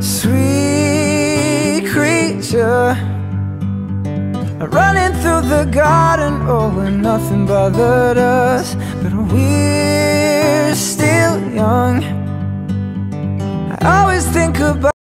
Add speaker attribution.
Speaker 1: Sweet creature Running through the garden Oh, and nothing bothered us. But we're still young. I always think about